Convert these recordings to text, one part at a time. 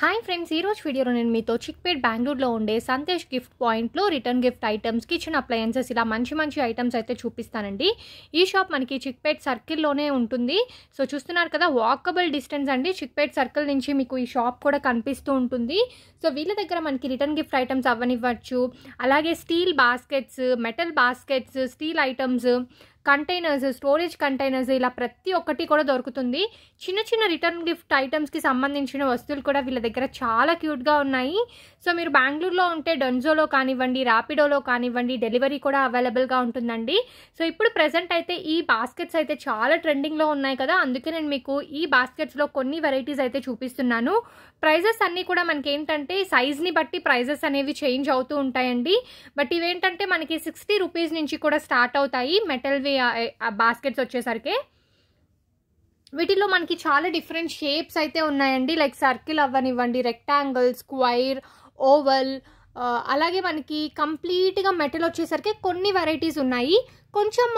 Hi friends ఈరోజు వీడియోలో నేను మీతో చిక్పేట్ బెంగళూరులో ఉండే సంతోష్ గిఫ్ట్ పాయింట్లో return gift items kitchen appliances ఇలా మంచి మంచి ఐటమ్స్ అయితే చూపిస్తానండి. ఈ షాప్ మనకి చిక్పేట్ సర్కిల్లోనే ఉంటుంది. సో చూస్తున్నారు కదా వాకబుల్ డిస్టెన్స్ అండి. చిక్పేట్ సర్కిల్ నుంచి మీకు ఈ షాప్ కూడా కనిపిస్తూ ఉంటుంది. సో వీళ్ళ దగ్గర మనకి రిటర్న్ గిఫ్ట్ ఐటమ్స్ అవ్వనివ్వచ్చు. అలాగే steel baskets metal baskets steel items containers storage containers ఇలా ప్రతి ఒక్కటి కూడా దొరుకుతుంది. చిన్న చిన్న రిటర్న్ గిఫ్ట్ ఐటమ్స్కి సంబంధించిన వస్తువులు కూడా వీళ్ళ దగ్గర చాలా క్యూట్గా ఉన్నాయి. సో మీరు బెంగళూరులో ఉంటే డొన్జోలో కానివ్వండి ర్యాపిడోలో కానివ్వండి డెలివరీ కూడా అవైలబుల్గా ఉంటుందండి. సో ఇప్పుడు ప్రజెంట్ అయితే ఈ బాస్కెట్స్ అయితే చాలా ట్రెండింగ్లో ఉన్నాయి కదా. అందుకే నేను మీకు ఈ బాస్కెట్స్లో కొన్ని వెరైటీస్ అయితే చూపిస్తున్నాను. ప్రైజెస్ అన్నీ కూడా మనకి ఏంటంటే సైజ్ని బట్టి ప్రైజెస్ అనేవి చేంజ్ అవుతూ ఉంటాయండి. బట్ ఇవేంటంటే మనకి సిక్స్టీ రూపీస్ నుంచి కూడా స్టార్ట్ అవుతాయి మెటల్వి బాస్కెట్స్ వచ్చేసరికి. వీటిలో మనకి చాలా డిఫరెంట్ షేప్స్ అయితే ఉన్నాయండి. లైక్ సర్కిల్ అవ్వనివ్వండి రెక్టాంగిల్ స్క్వైర్ ఓవల్ అలాగే మనకి కంప్లీట్గా మెటల్ వచ్చేసరికి కొన్ని వెరైటీస్ ఉన్నాయి. కొంచెం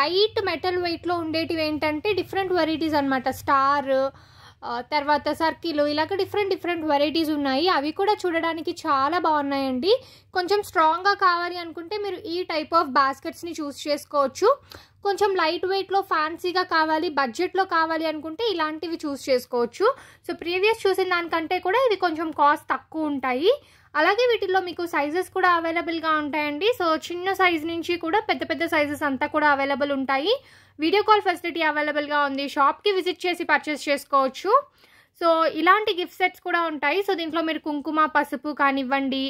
లైట్ మెటల్ వెయిట్లో ఉండేటివి ఏంటంటే డిఫరెంట్ వెరైటీస్ అనమాట స్టార్ తర్వాత సర్కిల్ ఇలాగ డిఫరెంట్ డిఫరెంట్ వెరైటీస్ ఉన్నాయి. అవి కూడా చూడడానికి చాలా బాగున్నాయండి. కొంచెం స్ట్రాంగ్గా కావాలి అనుకుంటే మీరు ఈ టైప్ ఆఫ్ బాస్కెట్స్ని చూస్ చేసుకోవచ్చు. కొంచెం లైట్ వెయిట్లో ఫ్యాన్సీగా కావాలి బడ్జెట్లో కావాలి అనుకుంటే ఇలాంటివి చూస్ చేసుకోవచ్చు. సో ప్రీవియస్ చూసిన దానికంటే కూడా ఇవి కొంచెం కాస్ట్ తక్కువ ఉంటాయి. అలాగే వీటిల్లో మీకు సైజెస్ కూడా అవైలబుల్గా ఉంటాయండి. సో చిన్న సైజ్ నుంచి కూడా పెద్ద పెద్ద సైజెస్ అంతా కూడా అవైలబుల్ ఉంటాయి. వీడియో కాల్ ఫెసిలిటీ అవైలబుల్గా ఉంది. షాప్కి విజిట్ చేసి పర్చేస్ చేసుకోవచ్చు. సో ఇలాంటి గిఫ్ట్ సెట్స్ కూడా ఉంటాయి. సో దీంట్లో మీరు కుంకుమ పసుపు కానివ్వండి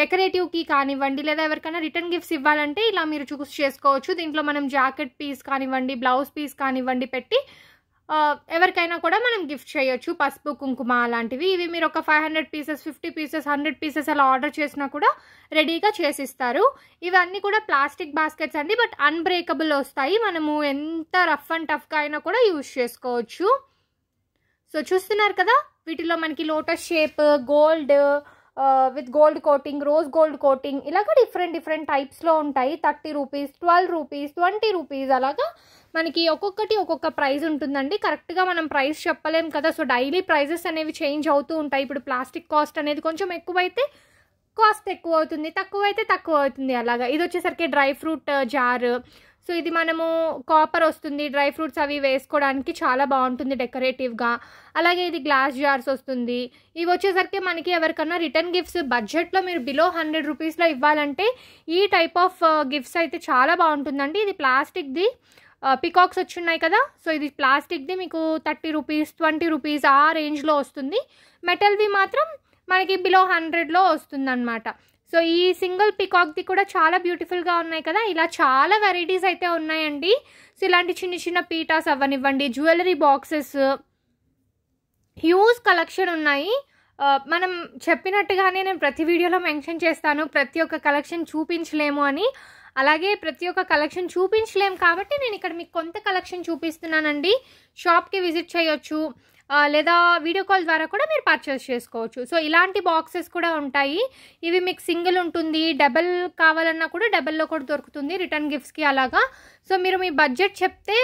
డెకరేటివ్కి కానివ్వండి లేదా ఎవరికైనా రిటర్న్ గిఫ్ట్స్ ఇవ్వాలంటే ఇలా మీరు చూస్ చేసుకోవచ్చు. దీంట్లో మనం జాకెట్ పీస్ కానివ్వండి బ్లౌజ్ పీస్ కానివ్వండి పెట్టి ఎవరికైనా కూడా మనం గిఫ్ట్ చేయొచ్చు. పసుపు కుంకుమ అలాంటివి. ఇవి మీరు ఒక five hundred pieces fifty pieces hundred pieces అలా ఆర్డర్ చేసినా కూడా రెడీగా చేసిస్తారు. ఇవన్నీ కూడా ప్లాస్టిక్ బాస్కెట్స్ అండి బట్ అన్బ్రేకబుల్ వస్తాయి. మనము ఎంత రఫ్ అండ్ టఫ్గా అయినా కూడా యూజ్ చేసుకోవచ్చు. సో చూస్తున్నారు కదా? వీటిలో మనకి lotus shape gold with gold coating rose gold coating ఇలాగ డిఫరెంట్ డిఫరెంట్ టైప్స్లో ఉంటాయి. Thirty rupees twelve rupees twenty rupees అలాగా మనకి ఒక్కొక్కటి ఒక్కొక్క ప్రైస్ ఉంటుందండి. కరెక్ట్గా మనం ప్రైస్ చెప్పలేం కదా. సో డైలీ ప్రైజెస్ అనేవి చేంజ్ అవుతూ ఉంటాయి. ఇప్పుడు ప్లాస్టిక్ కాస్ట్ అనేది కొంచెం ఎక్కువైతే కాస్ట్ ఎక్కువ అవుతుంది తక్కువ అయితే తక్కువ అవుతుంది అలాగా. ఇది వచ్చేసరికి dry fruit uh, jar. So ఇది మనము కాపర్ వస్తుంది. డ్రై ఫ్రూట్స్ అవి వేసుకోవడానికి చాలా బాగుంటుంది డెకరేటివ్గా అలాగే ఇది గ్లాస్ జార్స్ వస్తుంది. ఇవి వచ్చేసరికి మనకి ఎవరికన్నా రిటర్న్ గిఫ్ట్స్ బడ్జెట్లో మీరు బిలో హండ్రెడ్ రూపీస్లో ఇవ్వాలంటే ఈ టైప్ ఆఫ్ గిఫ్ట్స్ అయితే చాలా బాగుంటుందండి. ఇది ప్లాస్టిక్ది పికాక్స్ వచ్చి ఉన్నాయి కదా? సో ఇది ప్లాస్టిక్ది మీకు థర్టీ రూపీస్ ట్వంటీ రూపీస్ ఆ రేంజ్లో వస్తుంది. మెటల్వి మాత్రం మనకి బిలో హండ్రెడ్లో వస్తుంది అనమాట సో ఈ సింగిల్ పికాక్ది కూడా చాలా బ్యూటిఫుల్గా ఉన్నాయి కదా? ఇలా చాలా వెరైటీస్ అయితే ఉన్నాయండి. సో ఇలాంటి చిన్న చిన్న పీటాస్ అవ్వనివ్వండి. జ్యువెలరీ బాక్సెస్ హ్యూజ్ కలెక్షన్ ఉన్నాయి. మనం చెప్పినట్టుగానే నేను ప్రతి వీడియోలో మెన్షన్ చేస్తాను. ప్రతి ఒక్క కలెక్షన్ చూపించలేము అని. అలాగే ప్రతి ఒక్క కలెక్షన్ చూపించలేం కాబట్టి నేను ఇక్కడ మీకు కొంత కలెక్షన్ చూపిస్తున్నానండి. షాప్కి విజిట్ చేయొచ్చు. లేదా వీడియో కాల్ ద్వారా కూడా మీరు పర్చేస్ చేసుకోవచ్చు. సో ఇలాంటి బాక్సెస్ కూడా ఉంటాయి. ఇవి మీకు సింగిల్ ఉంటుంది. డబల్ కావాలన్నా కూడా డబల్లో కూడా దొరుకుతుంది. రిటర్న్ గిఫ్ట్స్కి అలాగా. సో మీరు మీ బడ్జెట్ చెప్తే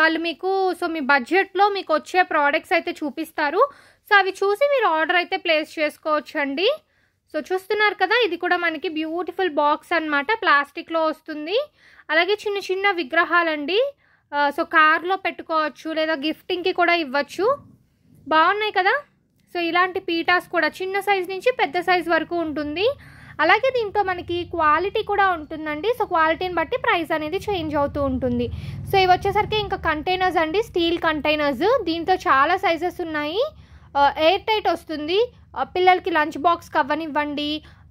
వాళ్ళు మీకు సో మీ బడ్జెట్లో మీకు వచ్చే ప్రోడక్ట్స్ అయితే చూపిస్తారు. సో అవి చూసి మీరు ఆర్డర్ అయితే ప్లేస్ చేసుకోవచ్చు అండి సో చూస్తున్నారు కదా ఇది కూడా మనకి బ్యూటిఫుల్ బాక్స్ అనమాట ప్లాస్టిక్లో వస్తుంది. అలాగే చిన్న చిన్న విగ్రహాలండి. సో కార్లో పెట్టుకోవచ్చు లేదా గిఫ్టింగ్కి కూడా ఇవ్వచ్చు. బాగున్నాయి కదా? సో ఇలాంటి పీటాస్ కూడా చిన్న సైజ్ నుంచి పెద్ద సైజ్ వరకు ఉంటుంది. అలాగే దీంట్లో మనకి క్వాలిటీ కూడా ఉంటుందండి. సో క్వాలిటీని బట్టి ప్రైస్ అనేది చేంజ్ అవుతూ ఉంటుంది. సో ఇవి వచ్చేసరికి ఇంకా కంటైనర్స్ అండి స్టీల్ కంటైనర్స్ దీంతో చాలా సైజెస్ ఉన్నాయి. ఎయిర్ టైట్ వస్తుంది. పిల్లలకి లంచ్ బాక్స్ కవ్వనివ్వండి.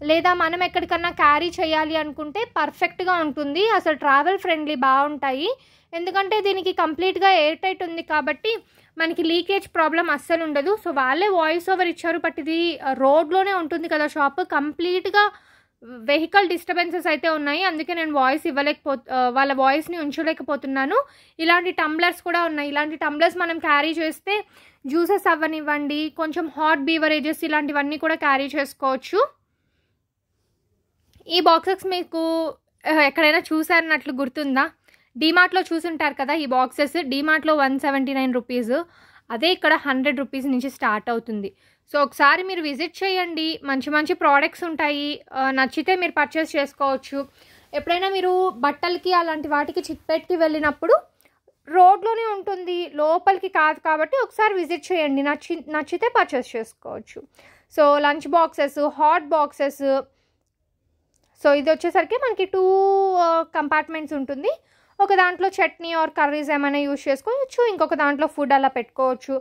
లేదా మనం ఎక్కడికన్నా క్యారీ చేయాలి అనుకుంటే పర్ఫెక్ట్గా ఉంటుంది. అసలు ట్రావెల్ ఫ్రెండ్లీ బాగుంటాయి. ఎందుకంటే దీనికి కంప్లీట్గా ఎయిర్ టైట్ ఉంది కాబట్టి మనకి లీకేజ్ ప్రాబ్లం అస్సలు ఉండదు. సో వాళ్ళే వాయిస్ ఓవర్ ఇచ్చారు. బట్ ఇది రోడ్లోనే ఉంటుంది కదా షాప్ కంప్లీట్గా వెహికల్ డిస్టర్బెన్సెస్ అయితే ఉన్నాయి. అందుకే నేను వాయిస్ ఇవ్వలేకపో వాళ్ళ వాయిస్ని ఉంచలేకపోతున్నాను. ఇలాంటి టంబ్లర్స్ కూడా ఉన్నాయి. ఇలాంటి టంబ్లర్స్ మనం క్యారీ చేస్తే జ్యూసెస్ అవ్వనివ్వండి కొంచెం హాట్ బీవరేజెస్ ఇలాంటివన్నీ కూడా క్యారీ చేసుకోవచ్చు. ఈ బాక్సెస్ మీకు ఎక్కడైనా చూసారన్నట్లు గుర్తుందా? డీమార్ట్లో చూసుంటారు కదా ఈ బాక్సెస్ డీమార్ట్లో వన్ సెవెంటీ నైన్ రూపీస్ అదే ఇక్కడ హండ్రెడ్ రూపీస్ నుంచి స్టార్ట్ అవుతుంది. సో ఒకసారి మీరు విజిట్ చేయండి. మంచి మంచి ప్రోడక్ట్స్ ఉంటాయి. నచ్చితే మీరు పర్చేస్ చేసుకోవచ్చు. ఎప్పుడైనా మీరు బట్టలకి అలాంటి వాటికి చిక్పేట్కి వెళ్ళినప్పుడు రోడ్లోనే ఉంటుంది. లోపలికి కాదు కాబట్టి ఒకసారి విజిట్ చేయండి. నచ్చి నచ్చితే పర్చేస్ చేసుకోవచ్చు. So lunch boxes hot boxes. So ఇది వచ్చేసరికి మనకి టూ కంపార్ట్మెంట్స్ ఉంటుంది. ఒక దాంట్లో చట్నీ ఆర్ కర్రీస్ ఏమైనా యూస్ చేసుకోవచ్చు ఇంకొక దాంట్లో ఫుడ్ అలా పెట్టుకోవచ్చు.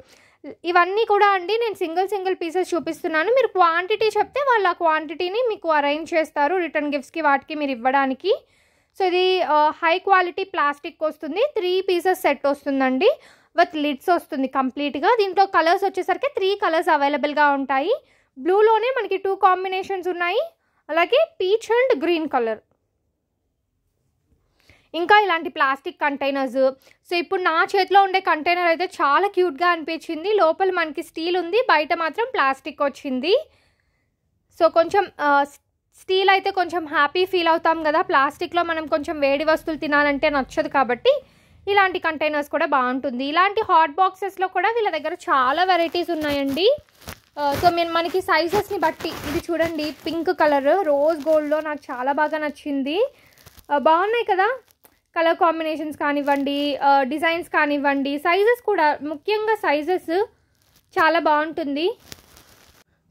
ఇవన్నీ కూడా అండి నేను సింగిల్ సింగిల్ పీసెస్ చూపిస్తున్నాను. మీరు క్వాంటిటీ చెప్తే వాళ్ళు ఆ క్వాంటిటీని మీకు అరేంజ్ చేస్తారు రిటర్న్ గిఫ్ట్స్కి వాటికి మీరు ఇవ్వడానికి. సో ఇది హై క్వాలిటీ ప్లాస్టిక్ వస్తుంది త్రీ పీసెస్ సెట్ వస్తుందండి విత్ లిడ్స్ వస్తుంది కంప్లీట్గా దీంట్లో కలర్స్ వచ్చేసరికి త్రీ కలర్స్ అవైలబుల్గా ఉంటాయి. బ్లూలోనే మనకి టూ కాంబినేషన్స్ ఉన్నాయి. అలాగే పీచ్ అండ్ గ్రీన్ కలర్ ఇంకా ఇలాంటి ప్లాస్టిక్ కంటైనర్స్ సో ఇప్పుడు నా చేతిలో ఉండే కంటైనర్ అయితే చాలా క్యూట్గా అనిపించింది. లోపల మనకి స్టీల్ ఉంది బయట మాత్రం ప్లాస్టిక్ వచ్చింది. సో కొంచెం స్టీల్ అయితే కొంచెం హ్యాపీ ఫీల్ అవుతాం కదా. ప్లాస్టిక్లో మనం కొంచెం వేడి వస్తువులు తినాలంటే నచ్చదు కాబట్టి ఇలాంటి కంటైనర్స్ కూడా బాగుంటుంది. ఇలాంటి హాట్ బాక్సెస్లో కూడా వీళ్ళ దగ్గర చాలా వెరైటీస్ ఉన్నాయండి. సో మీరు మనకి సైజెస్ని బట్టి ఇది చూడండి పింక్ కలర్ రోజ్ గోల్డ్లో నాకు చాలా బాగా నచ్చింది. బాగున్నాయి కదా? కలర్ కాంబినేషన్స్ కానివ్వండి డిజైన్స్ కానివ్వండి సైజెస్ కూడా ముఖ్యంగా సైజెస్ చాలా బాగుంటుంది.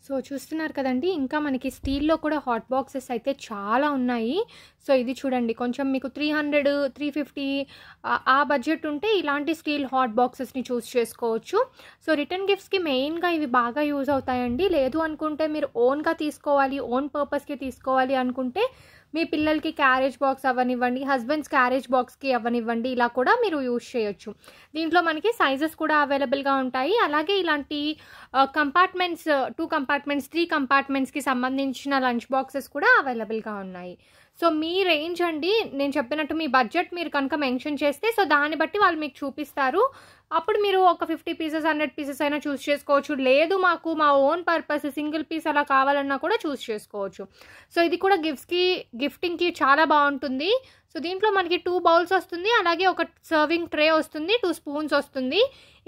సో చూస్తున్నారు కదండి ఇంకా మనకి స్టీల్లో కూడా హాట్ బాక్సెస్ అయితే చాలా ఉన్నాయి. సో ఇది చూడండి కొంచెం మీకు త్రీ హండ్రెడ్ త్రీ ఫిఫ్టీ ఆ బడ్జెట్ ఉంటే ఇలాంటి స్టీల్ హాట్ బాక్సెస్ని చూస్ చేసుకోవచ్చు. సో రిటర్న్ గిఫ్ట్స్కి మెయిన్గా ఇవి బాగా యూజ్ అవుతాయండి. లేదు అనుకుంటే మీరు ఓన్గా తీసుకోవాలి ఓన్ పర్పస్కి తీసుకోవాలి అనుకుంటే మీ పిల్లలకి క్యారేజ్ బాక్స్ అవ్వనివ్వండి హస్బెండ్స్ క్యారేజ్ బాక్స్కి అవ్వనివ్వండి ఇలా కూడా మీరు యూజ్ చేయొచ్చు. దీంట్లో మనకి సైజెస్ కూడా అవైలబుల్గా ఉంటాయి. అలాగే ఇలాంటి కంపార్ట్మెంట్స్ టూ కంపార్ట్మెంట్స్ త్రీ కంపార్ట్మెంట్స్కి సంబంధించిన లంచ్ బాక్సెస్ కూడా అవైలబుల్గా ఉన్నాయి. సో మీ రేంజ్ అండి నేను చెప్పినట్టు మీ బడ్జెట్ మీరు కనుక మెన్షన్ చేస్తే సో దాన్ని బట్టి వాళ్ళు మీకు చూపిస్తారు. అప్పుడు మీరు ఒక ఫిఫ్టీ పీసెస్ హండ్రెడ్ పీసెస్ అయినా చూస్ చేసుకోవచ్చు. లేదు మాకు మా ఓన్ పర్పస్ సింగిల్ పీస్ అలా కావాలన్నా కూడా చూస్ చేసుకోవచ్చు. సో ఇది కూడా గిఫ్ట్స్కి గిఫ్టింగ్కి చాలా బాగుంటుంది. సో దీంట్లో మనకి టూ బౌల్స్ వస్తుంది అలాగే ఒక సర్వింగ్ ట్రే వస్తుంది టూ స్పూన్స్ వస్తుంది.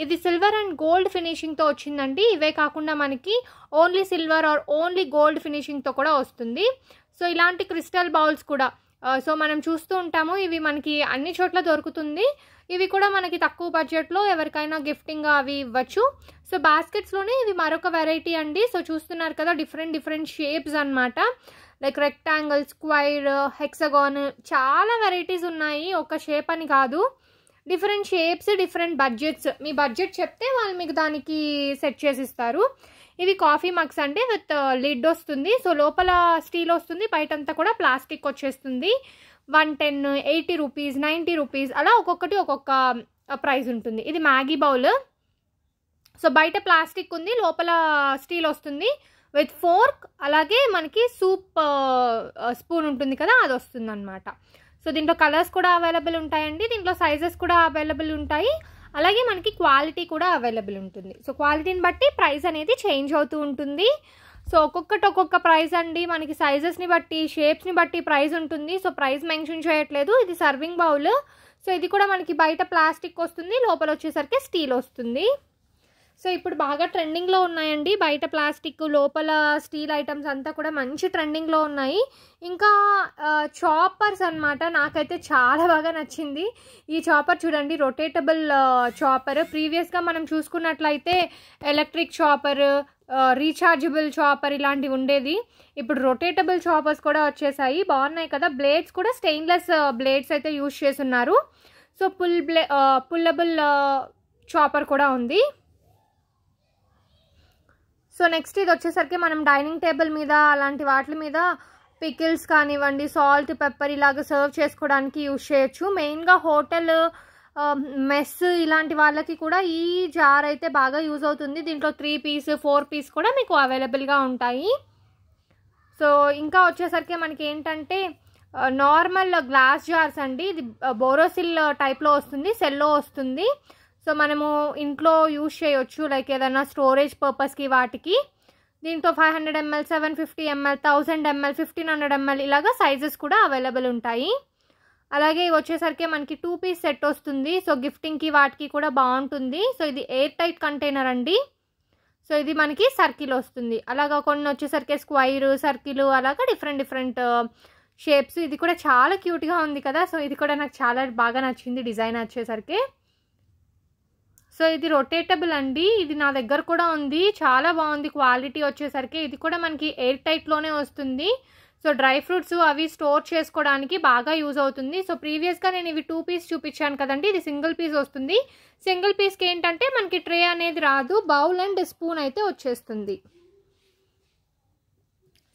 ఇది సిల్వర్ అండ్ గోల్డ్ ఫినిషింగ్తో వచ్చిందండి. ఇవే కాకుండా మనకి only silver or only gold ఫినిషింగ్తో కూడా వస్తుంది. సో ఇలాంటి క్రిస్టల్ బౌల్స్ కూడా సో మనం చూస్తూ ఉంటాము ఇవి మనకి అన్ని చోట్ల దొరుకుతుంది. ఇవి కూడా మనకి తక్కువ బడ్జెట్లో ఎవరికైనా గిఫ్టింగ్గా అవి ఇవ్వచ్చు. సో బాస్కెట్స్లోనే ఇవి మరొక వెరైటీ అండి. సో చూస్తున్నారు కదా డిఫరెంట్ డిఫరెంట్ షేప్స్ అన్నమాట. లైక్ రెక్టాంగిల్ స్క్వైర్ హెక్సగాన్ చాలా వెరైటీస్ ఉన్నాయి. ఒక షేప్ అని కాదు. డిఫరెంట్ షేప్స్ డిఫరెంట్ బడ్జెట్స్ మీ బడ్జెట్ చెప్తే వాళ్ళు మీకు దానికి సెట్ చేసి ఇస్తారు. ఇవి కాఫీ మగ్స్ అండి విత్ లిడ్ వస్తుంది. సో లోపల స్టీల్ వస్తుంది. బయటంతా కూడా ప్లాస్టిక్ వచ్చేస్తుంది. One ten eighty rupees ninety rupees అలా ఒక్కొక్కటి ఒక్కొక్క ప్రైస్ ఉంటుంది. ఇది మ్యాగీ బౌల్. సో బయట ప్లాస్టిక్ ఉంది. లోపల స్టీల్ వస్తుంది. With fork. అలాగే మనకి సూప్ స్పూన్ ఉంటుంది కదా అది వస్తుంది అనమాట సో దీంట్లో కలర్స్ కూడా అవైలబుల్ ఉంటాయండి. దీంట్లో సైజెస్ కూడా అవైలబుల్ ఉంటాయి. అలాగే మనకి క్వాలిటీ కూడా అవైలబుల్ ఉంటుంది. సో క్వాలిటీని బట్టి ప్రైస్ అనేది చేంజ్ అవుతూ ఉంటుంది. సో ఒక్కొక్కటి ఒక్కొక్క ప్రైస్ అండి. మనకి సైజెస్ని బట్టి షేప్స్ని బట్టి ప్రైస్ ఉంటుంది. సో ప్రైస్ మెన్షన్ చేయట్లేదు. ఇది సర్వింగ్ బౌల్ సో ఇది కూడా మనకి బయట ప్లాస్టిక్ వస్తుంది. లోపల వచ్చేసరికి స్టీల్ వస్తుంది. సో ఇప్పుడు బాగా ట్రెండింగ్లో ఉన్నాయండి. బయట ప్లాస్టిక్ లోపల స్టీల్ ఐటమ్స్ అంతా కూడా మంచి ట్రెండింగ్లో ఉన్నాయి. ఇంకా చాపర్స్ అన్నమాట నాకైతే చాలా బాగా నచ్చింది. ఈ చాపర్ చూడండి రొటేటబుల్ చాపర్. ప్రీవియస్గా మనం చూసుకున్నట్లయితే ఎలక్ట్రిక్ చాపర్ రీఛార్జబుల్ చాపర్ ఇలాంటివి ఉండేది ఇప్పుడు రొటేటబుల్ చాపర్స్ కూడా వచ్చేసాయి. బాగున్నాయి కదా. బ్లేడ్స్ కూడా స్టెయిన్లెస్ బ్లేడ్స్ అయితే యూజ్ చేస్తున్నారు. సో పుల్ బ్లే పుల్లబుల్ చాపర్ కూడా ఉంది. సో నెక్స్ట్ ఇది వచ్చేసరికి మనం డైనింగ్ టేబుల్ మీద అలాంటి వాటి మీద పికిల్స్ కానివ్వండి సాల్ట్ పెప్పర్ ఇలాగ సర్వ్ చేసుకోవడానికి యూజ్ చేయొచ్చు. మెయిన్గా హోటల్ మెస్ ఇలాంటి వాళ్ళకి కూడా ఈ జార్ అయితే బాగా యూజ్ అవుతుంది. దీంట్లో త్రీ పీస్ ఫోర్ పీస్ కూడా మీకు అవైలబుల్గా ఉంటాయి. సో ఇంకా వచ్చేసరికి మనకి ఏంటంటే నార్మల్ గ్లాస్ జార్స్ అండి. ఇది బోరోసిల్ టైప్లో వస్తుంది సెల్లో వస్తుంది. సో మనము ఇంట్లో యూజ్ చేయొచ్చు లైక్ ఏదైనా స్టోరేజ్ పర్పస్కి వాటికి. దీంతో five hundred ML seven fifty ML thousand ML fifteen hundred ML ఇలాగా సైజెస్ కూడా అవైలబుల్ ఉంటాయి. అలాగే ఇవి వచ్చేసరికి మనకి టూ పీస్ సెట్ వస్తుంది. సో గిఫ్టింగ్కి వాటికి కూడా బాగుంటుంది. సో ఇది ఎయిర్ టైట్ కంటైనర్ అండి. సో సో ఇది మనకి సర్కిల్ వస్తుంది. అలాగా కొన్ని వచ్చేసరికి స్క్వైర్ సర్కిల్ అలాగా డిఫరెంట్ డిఫరెంట్ షేప్స్ ఇది కూడా చాలా క్యూట్గా ఉంది కదా. సో ఇది కూడా నాకు చాలా బాగా నచ్చింది డిజైన్ వచ్చేసరికి. సో ఇది రొటేటబుల్ అండి. ఇది నా దగ్గర కూడా ఉంది. చాలా బాగుంది క్వాలిటీ వచ్చేసరికి. ఇది కూడా మనకి ఎయిర్ టైట్లోనే వస్తుంది. సో డ్రై ఫ్రూట్స్ అవి స్టోర్ చేసుకోవడానికి బాగా యూజ్ అవుతుంది. సో ప్రీవియస్గా నేను ఇవి టూ పీస్ చూపించాను కదండి. ఇది సింగిల్ పీస్ వస్తుంది. సింగిల్ పీస్కి ఏంటంటే మనకి ట్రే అనేది రాదు. బౌల్ అండ్ స్పూన్ అయితే వచ్చేస్తుంది.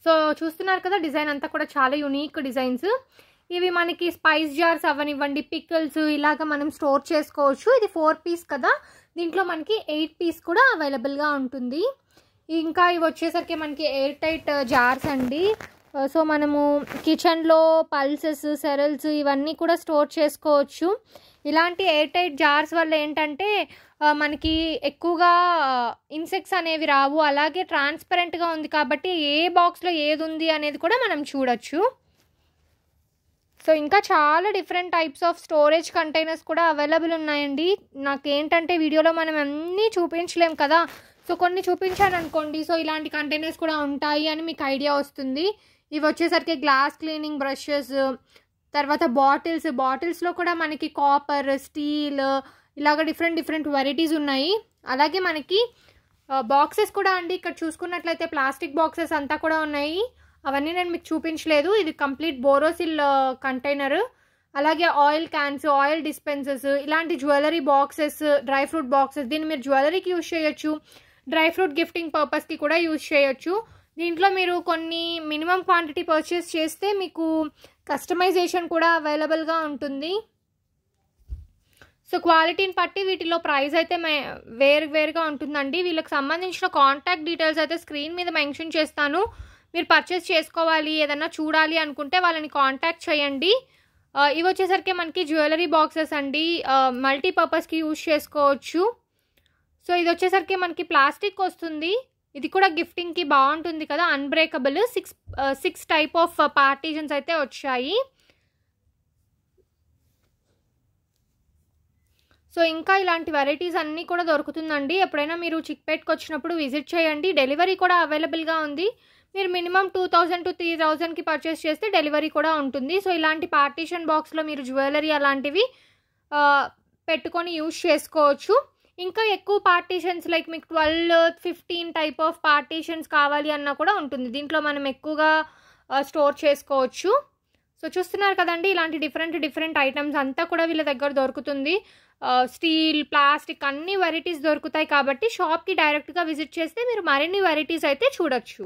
సో చూస్తున్నారు కదా డిజైన్ అంతా కూడా చాలా యునీక్ డిజైన్స్ ఇవి మనకి స్పైస్ జార్స్ అవనివ్వండి పిక్కల్స్ ఇలాగ మనం స్టోర్ చేసుకోవచ్చు. ఇది ఫోర్ పీస్ కదా? దీంట్లో మనకి ఎయిట్ పీస్ కూడా అవైలబుల్గా ఉంటుంది. ఇంకా ఇవి వచ్చేసరికి మనకి ఎయిర్ టైట్ జార్స్ అండి. సో మనము కిచెన్లో పల్సెస్ సెరల్స్ ఇవన్నీ కూడా స్టోర్ చేసుకోవచ్చు. ఇలాంటి ఎయిర్ టైట్ జార్స్ వల్ల ఏంటంటే మనకి ఎక్కువగా ఇన్సెక్ట్స్ అనేవి రావు. అలాగే ట్రాన్స్పరెంట్గా ఉంది కాబట్టి ఏ బాక్స్లో ఏది ఉంది అనేది కూడా మనం చూడొచ్చు. సో ఇంకా చాలా different types of storage containers కూడా అవైలబుల్ ఉన్నాయండి. నాకు ఏంటంటే వీడియోలో మనం అన్నీ చూపించలేం కదా. సో కొన్ని చూపించాను అనుకోండి సో ఇలాంటి కంటైనర్స్ కూడా ఉంటాయి అని మీకు ఐడియా వస్తుంది. ఇవి వచ్చేసరికి గ్లాస్ క్లీనింగ్ బ్రషెస్ తర్వాత బాటిల్స్. బాటిల్స్లో కూడా మనకి కాపర్ స్టీల్ ఇలాగ డిఫరెంట్ డిఫరెంట్ వెరైటీస్ ఉన్నాయి. అలాగే మనకి బాక్సెస్ కూడా అండి. ఇక్కడ చూసుకున్నట్లయితే ప్లాస్టిక్ బాక్సెస్ అంతా కూడా ఉన్నాయి. అవన్నీ నేను మీకు చూపించలేదు. ఇది కంప్లీట్ బోరోసిల్ కంటైనర్ అలాగే ఆయిల్ క్యాన్స్ ఆయిల్ డిస్పెన్సెస్ ఇలాంటి jewellery boxes dry fruit boxes దీన్ని మీరు జ్యువెలరీకి యూజ్ చేయొచ్చు. డ్రై ఫ్రూట్ గిఫ్టింగ్ పర్పస్కి కూడా యూజ్ చేయొచ్చు. దీంట్లో మీరు కొన్ని మినిమం క్వాంటిటీ పర్చేస్ చేస్తే మీకు కస్టమైజేషన్ కూడా అవైలబుల్గా ఉంటుంది. సో క్వాలిటీని బట్టి వీటిలో ప్రైస్ అయితే మే వేరు వేరుగా ఉంటుందండి. వీళ్ళకి సంబంధించిన కాంటాక్ట్ డీటెయిల్స్ అయితే స్క్రీన్ మీద మెన్షన్ చేస్తాను. మీరు పర్చేస్ చేసుకోవాలి ఏదన్నా చూడాలి అనుకుంటే వాళ్ళని కాంటాక్ట్ చేయండి. ఇవి వచ్చేసరికి మనకి జ్యువెలరీ బాక్సెస్ అండి. మల్టీపర్పస్కి యూజ్ చేసుకోవచ్చు. సో ఇది వచ్చేసరికి మనకి ప్లాస్టిక్ వస్తుంది. ఇది కూడా గిఫ్టింగ్కి బాగుంటుంది కదా unbreakable six six type of partitions అయితే వచ్చాయి. సో ఇంకా ఇలాంటి వెరైటీస్ అన్నీ కూడా దొరుకుతుందండి. ఎప్పుడైనా మీరు చిక్పేట్కి వచ్చినప్పుడు విజిట్ చేయండి. డెలివరీ కూడా అవైలబుల్గా ఉంది. మీరు minimum two thousand to three థౌజండ్కి పర్చేస్ చేస్తే డెలివరీ కూడా ఉంటుంది. సో ఇలాంటి పార్టీషన్ బాక్స్లో మీరు జ్యువెలరీ అలాంటివి పెట్టుకొని యూజ్ చేసుకోవచ్చు. ఇంకా ఎక్కువ పార్టీషన్స్ లైక్ మీకు twelve fifteen type of partitions కావాలి అన్నా కూడా ఉంటుంది. దీంట్లో మనం ఎక్కువగా స్టోర్ చేసుకోవచ్చు. సో చూస్తున్నారు కదండి ఇలాంటి డిఫరెంట్ డిఫరెంట్ ఐటమ్స్ అంతా కూడా వీళ్ళ దగ్గర దొరుకుతుంది. స్టీల్ ప్లాస్టిక్ అన్ని వెరైటీస్ దొరుకుతాయి కాబట్టి షాప్కి డైరెక్ట్గా విజిట్ చేస్తే మీరు మరిన్ని వెరైటీస్ అయితే చూడొచ్చు.